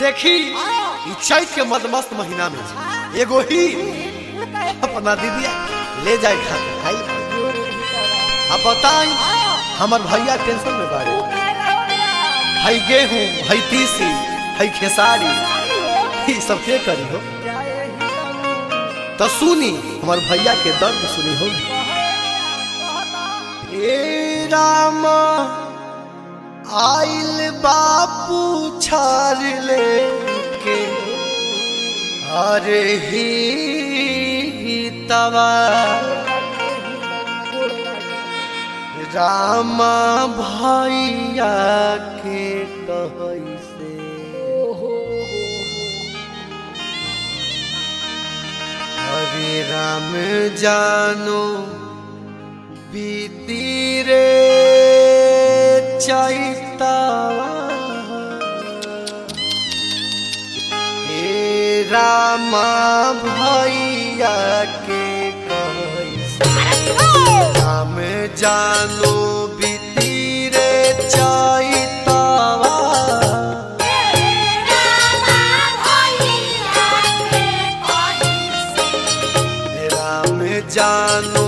देखी? चैत के मदमस्त महीना में। एगो ही अपना दीदिया ले जाए खाते अब बताई, हमर भैया टेंशन में बाड़े। हई गेहूँ हई तीसी हई खेसारी सब के करी हो। तो सुनी, हमर भैया के दर्द सुनी हो। ए राम আইল বাপু ছাড়লে কে? আরে হি তাবা রামা ভাইয়া কে কহইছে? হরে রাম জানো বিতি चैतावा हे रामा भैया के कहै राम जानो बीती रे चैतावा राम जानो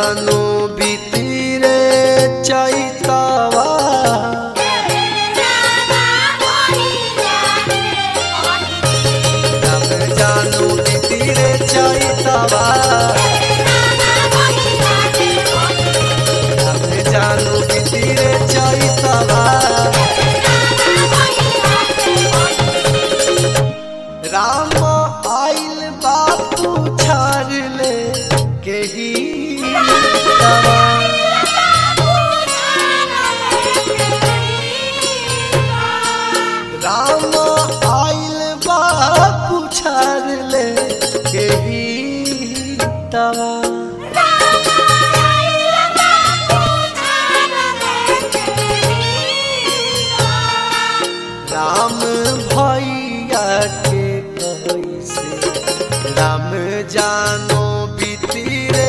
জানবি দেওয়া রাম ভইয়াকে কইছে রাম জানো বিতিরে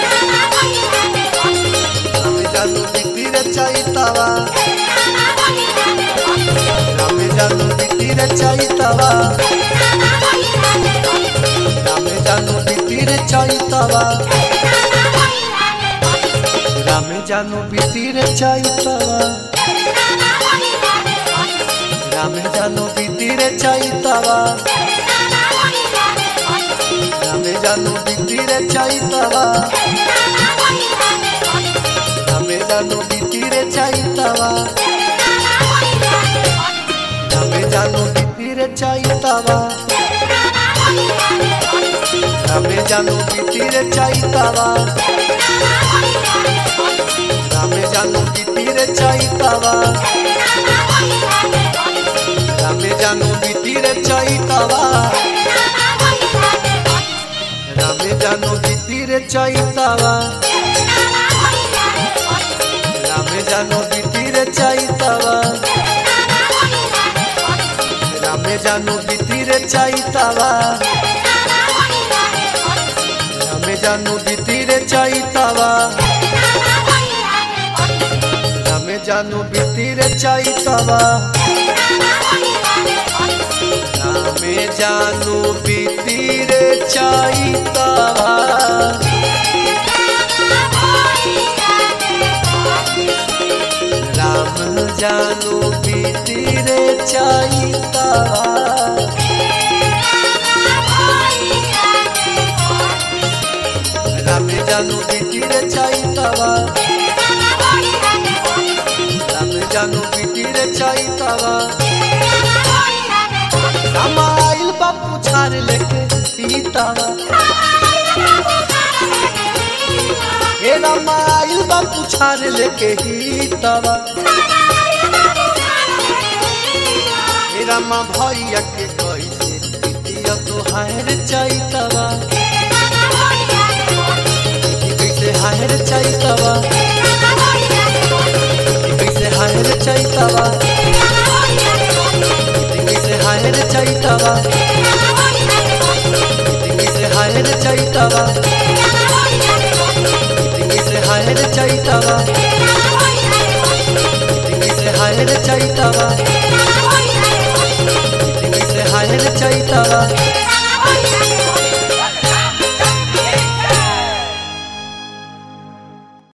जादू दिखती रचाइतावा राम जादू दिखती रचाइतावा राम जादू दिखती रचाइतावा राम जादू दिखती रचाइतावा राम जादू दिखती रचाइतावा राम जादू दिखती रचाइतावा वाला नदी तीरे चाहतावा हमें जानो कि तीरे चाहतावा हमें जानो कि चाहतावा हमें जानो कि चाहतावा रामे जानो बीती रे चैतवा रामे जानो बीती रे चैतवा रामे जानो बीती रे चैतवा रामे जानो बीती रे चैतवा जानो बापू छार लेके पीतावा ए बापू छार लेके रामा भैया के कैसे पीतिया तो हायर चैतवा। कैसे हायर चैतवा? कैसे हायर चैतवा? कैसे हायर चैतवा? कैसे हायर चैतवा? कैसे हायर चैतवा? कैसे हायर चैतवा? कैसे चैतवा